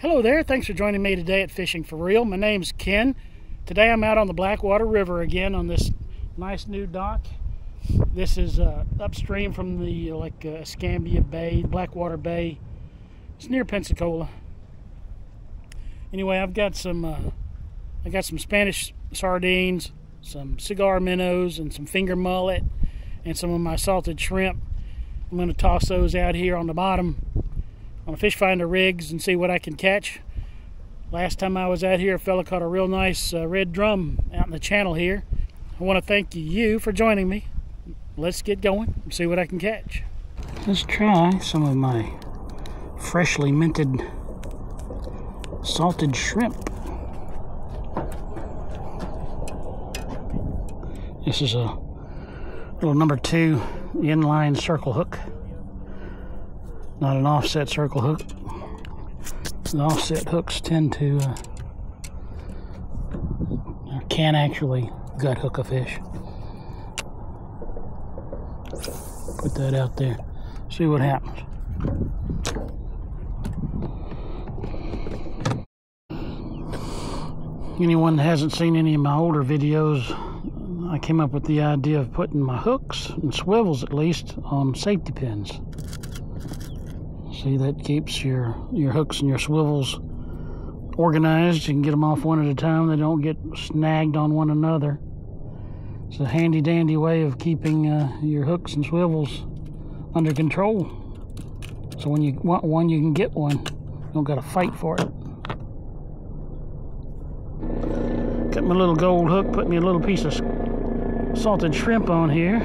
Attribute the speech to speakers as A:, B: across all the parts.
A: Hello there, thanks for joining me today at Fishing for Reel. My name's Ken. Today I'm out on the Blackwater River again on this nice new dock. This is uh, upstream from the like uh, Escambia Bay, Blackwater Bay. It's near Pensacola. Anyway, I've got some uh, I got some Spanish sardines, some cigar minnows, and some finger mullet, and some of my salted shrimp. I'm going to toss those out here on the bottom on a fish finder rigs and see what I can catch. Last time I was out here, a fella caught a real nice uh, red drum out in the channel here. I want to thank you for joining me. Let's get going and see what I can catch. Let's try some of my freshly minted salted shrimp. This is a little number two inline circle hook not an offset circle hook. The offset hooks tend to uh, can actually gut hook a fish. Put that out there. See what happens. Anyone that hasn't seen any of my older videos, I came up with the idea of putting my hooks and swivels at least on safety pins. See, that keeps your, your hooks and your swivels organized. You can get them off one at a time. They don't get snagged on one another. It's a handy dandy way of keeping uh, your hooks and swivels under control. So when you want one, you can get one. You don't got to fight for it. Got my little gold hook, put me a little piece of salted shrimp on here.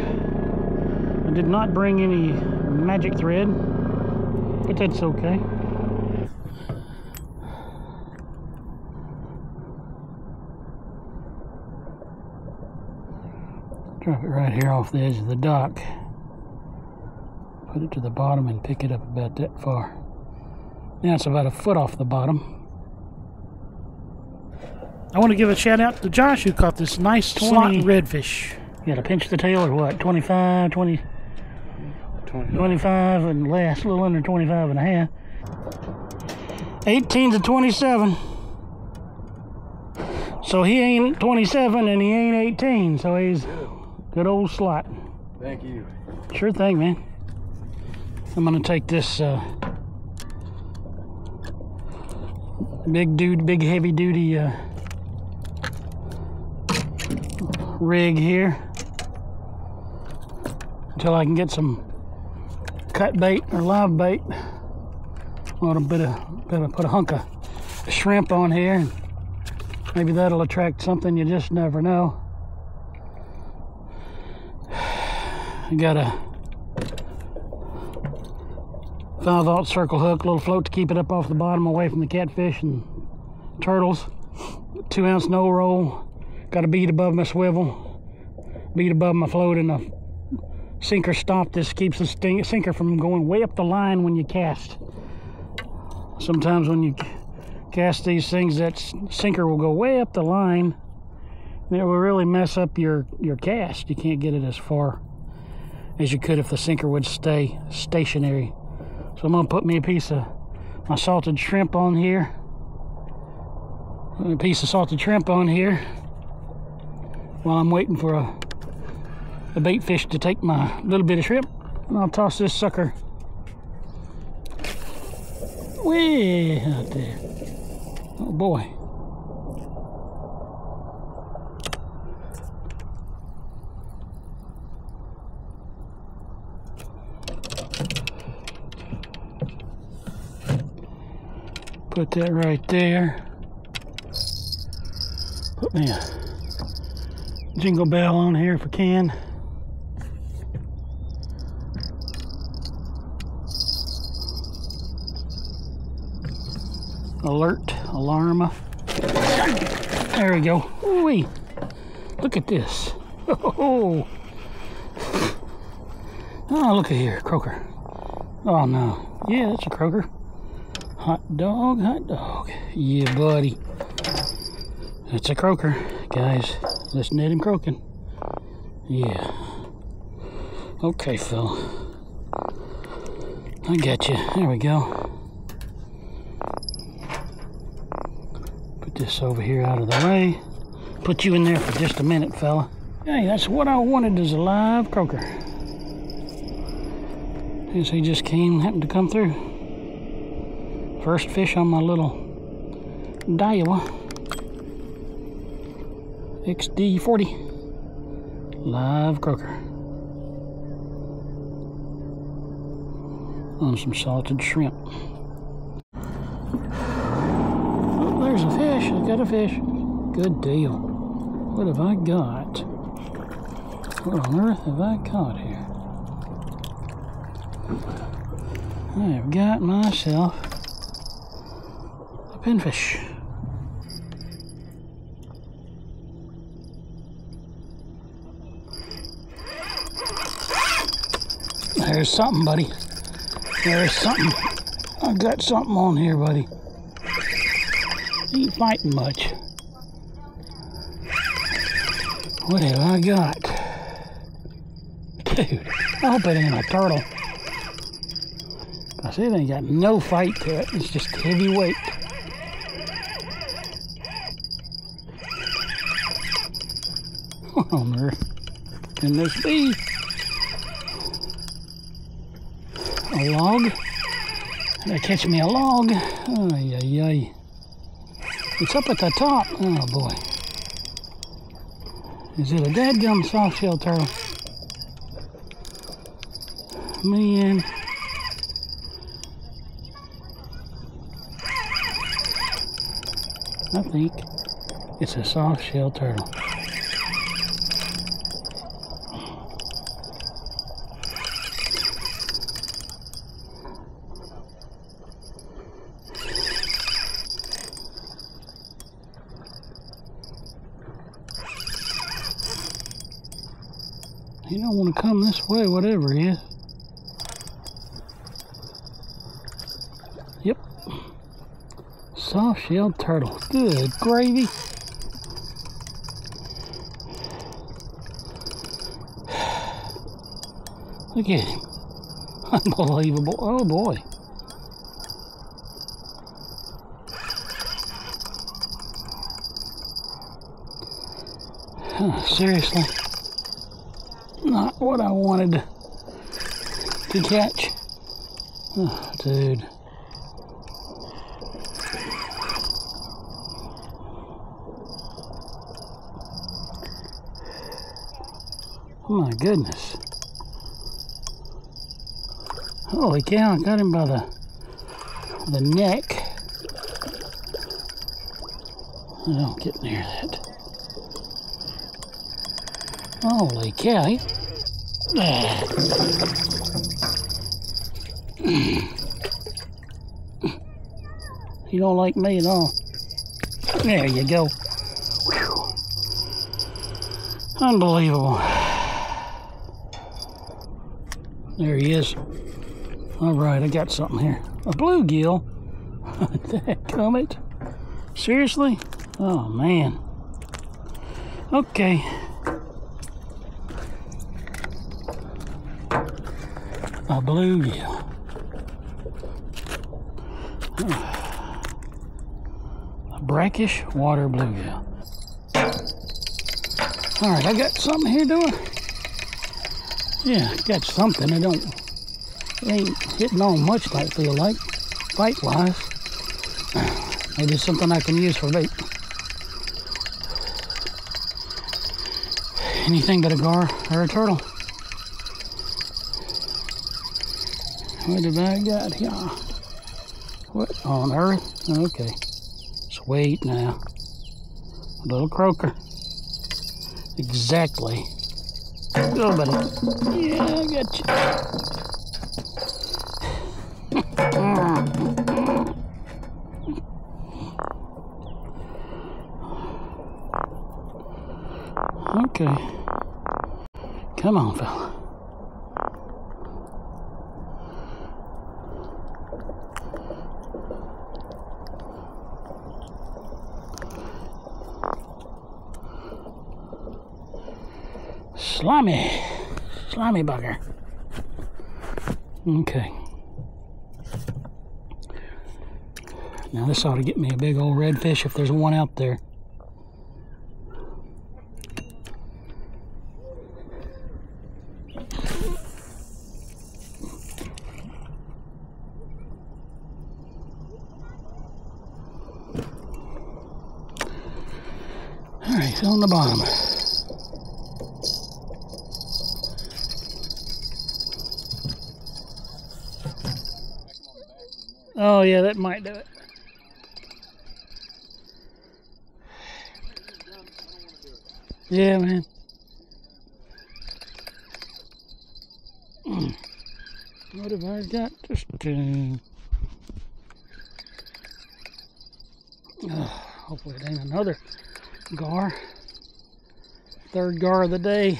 A: I did not bring any magic thread but that's okay. Drop it right here off the edge of the dock. Put it to the bottom and pick it up about that far. Now it's about a foot off the bottom. I want to give a shout out to Josh who caught this nice 20. slot redfish. You got to pinch the tail or what? 25, 20, 25 and less, a little under 25 and a half. 18 to 27. So he ain't 27 and he ain't 18, so he's good old slot.
B: Thank you.
A: Sure thing, man. I'm gonna take this uh, big dude, big heavy duty uh, rig here until I can get some cut bait or live bait. A little bit of, of put a hunk of shrimp on here. Maybe that'll attract something you just never know. I got a 5 aught circle hook, little float to keep it up off the bottom away from the catfish and turtles. Two ounce no roll. Got a bead above my swivel, bead above my float, and a sinker stop. This keeps the sinker from going way up the line when you cast. Sometimes when you cast these things, that sinker will go way up the line. And it will really mess up your, your cast. You can't get it as far as you could if the sinker would stay stationary. So I'm to put me a piece of my salted shrimp on here. A piece of salted shrimp on here while I'm waiting for a the bait fish to take my little bit of shrimp and I'll toss this sucker way out there. Oh boy. Put that right there. Put me a jingle bell on here if I can. Alert alarm. There we go. Ooh look at this. Oh oh look at here croaker oh no. Yeah that's a croaker hot dog hot dog. Yeah buddy. That's a croaker guys listen to him croaking. Yeah. Okay Phil I got you. There we go Get this over here out of the way. Put you in there for just a minute, fella. Hey, that's what I wanted is a live croaker. As he just came, happened to come through. First fish on my little Daiwa XD40 live croaker on some salted shrimp. Oh, there's a fish. I got a fish. Good deal. What have I got? What on earth have I caught here? I've got myself a pinfish. There's something, buddy. There's something. I've got something on here, buddy. Ain't fighting much. What have I got? Dude, I hope it ain't a turtle. I see it ain't got no fight to it. It's just heavy weight. What on earth can this be? A log? Gotta catch me a log. Ay, ay, ay. It's up at the top. Oh, boy. Is it a dadgum soft shell turtle? Man. I think it's a soft shell turtle. You don't want to come this way, whatever he is. Yep. Soft shelled turtle. Good gravy. Look at him. Unbelievable. Oh boy. Huh, seriously not what I wanted to catch. Oh, dude. Oh my goodness. Holy cow, I got him by the the neck. I don't get near that. Holy cow. He... You don't like me at all. There you go. Whew. Unbelievable. There he is. All right, I got something here. A bluegill. Come it. Seriously? Oh, man. Okay. A bluegill. A brackish water bluegill. All right, I got something here doing. Yeah, got something. I don't, it ain't hitting on much, I feel like, fight-wise. Maybe something I can use for bait. Anything but a gar or a turtle. What have I got here? What on earth? Okay. Sweet now. A little croaker. Exactly. Go, buddy. Yeah, I got you. okay. Come on, fella. Slimy. Slimy bugger. Okay. Now this ought to get me a big old redfish if there's one out there. All right, on the bottom. Oh yeah, that might do it. Yeah, man. What have I got? Just uh, oh, hopefully it ain't another gar. Third gar of the day.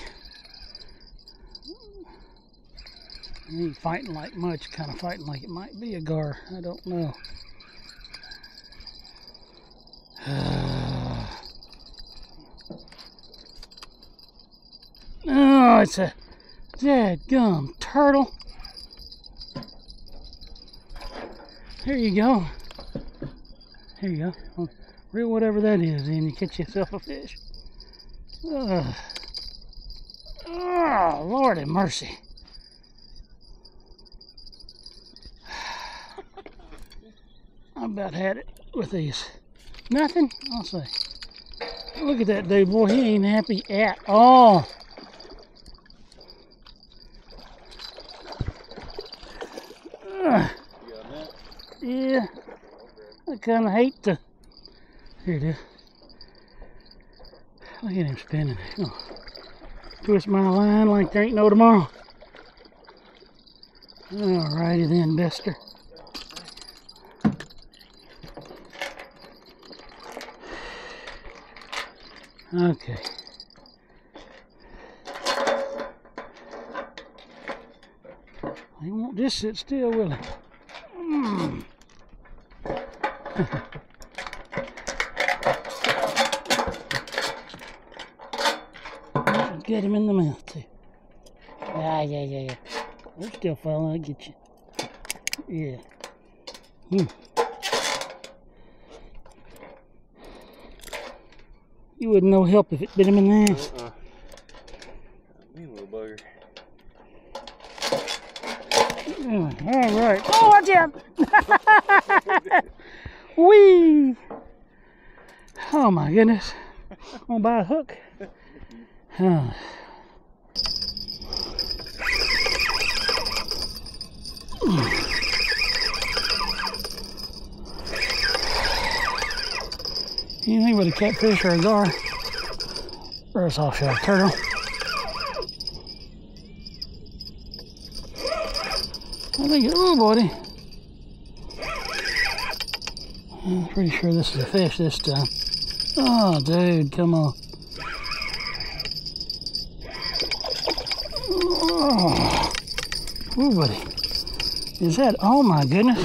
A: Ain't fighting like much, kind of fighting like it might be a gar. I don't know. oh, it's a dead gum turtle. There you go. Here you go. Oh, reel whatever that is and you catch yourself a fish. Oh, oh Lord have mercy. I about had it with these. Nothing? I'll say. Look at that dude, boy. He ain't happy at all. Uh, yeah. I kind of hate to. Here it is. Look at him spinning. Oh. Twist my line like there ain't no tomorrow. Alrighty then, Bester. Okay. He won't just sit still, will he? Mm. Get him in the mouth too. Ah, yeah, yeah, yeah. We're still following. I'll get you. Yeah. Hmm. You wouldn't know help if it bit him in the ass.
B: Uh-uh. Mean little bugger.
A: Mm, all right. Oh, watch out! Wee! Oh my goodness. I'm gonna buy a hook. Oh. Anything but a catfish or a gar. Or a soft shell turtle. I think, oh, buddy. I'm pretty sure this is a fish this time. Oh, dude, come on. Oh, Ooh, buddy. Is that, oh my goodness.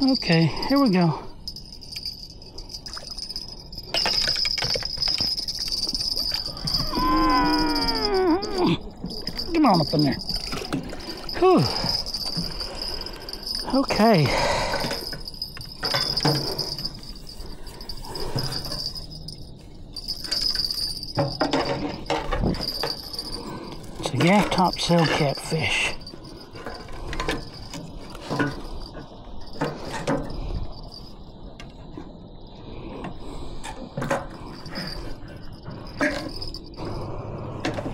A: Okay, here we go. Come on up in there. Whew. Okay. It's a gaff top sail catfish.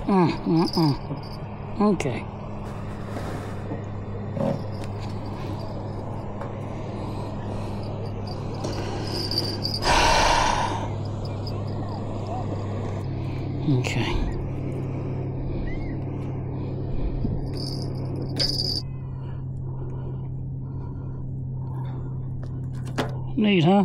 A: Mm, mm. Okay. Okay. Neat, huh?